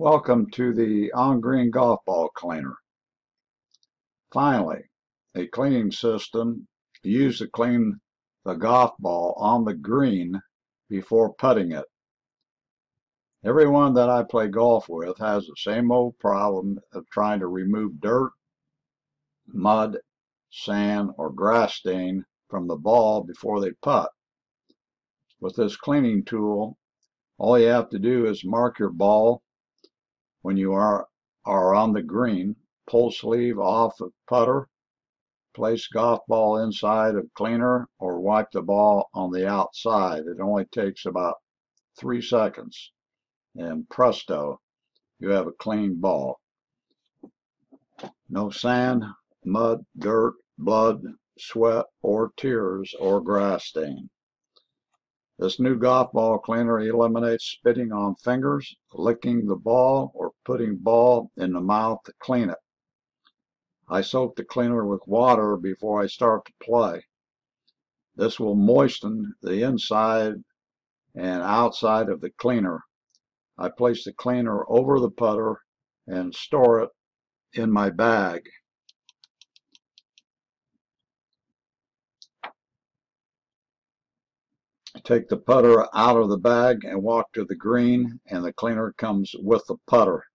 Welcome to the on-green golf ball cleaner. Finally, a cleaning system used to clean the golf ball on the green before putting it. Everyone that I play golf with has the same old problem of trying to remove dirt, mud, sand, or grass stain from the ball before they putt. With this cleaning tool, all you have to do is mark your ball when you are, are on the green, pull sleeve off of putter, place golf ball inside of cleaner, or wipe the ball on the outside. It only takes about three seconds. And presto, you have a clean ball. No sand, mud, dirt, blood, sweat, or tears, or grass stain. This new golf ball cleaner eliminates spitting on fingers, licking the ball, or putting ball in the mouth to clean it. I soak the cleaner with water before I start to play. This will moisten the inside and outside of the cleaner. I place the cleaner over the putter and store it in my bag. take the putter out of the bag and walk to the green and the cleaner comes with the putter.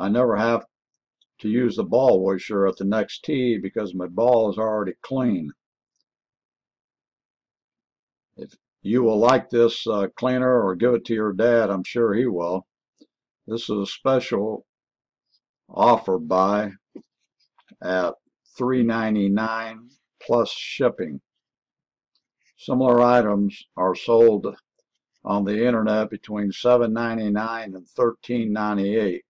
I never have to use the ball washer at the next tee because my ball is already clean. If you will like this uh, cleaner or give it to your dad, I'm sure he will. This is a special offer buy at $3.99 plus shipping. Similar items are sold on the internet between $7.99 and $13.98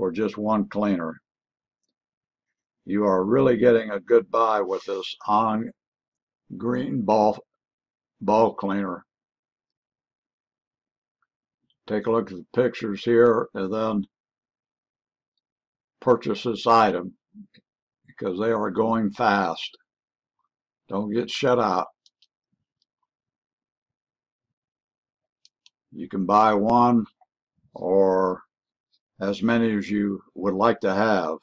for just one cleaner. You are really getting a good buy with this on green ball ball cleaner. Take a look at the pictures here and then purchase this item because they are going fast. Don't get shut out. You can buy one or as many as you would like to have.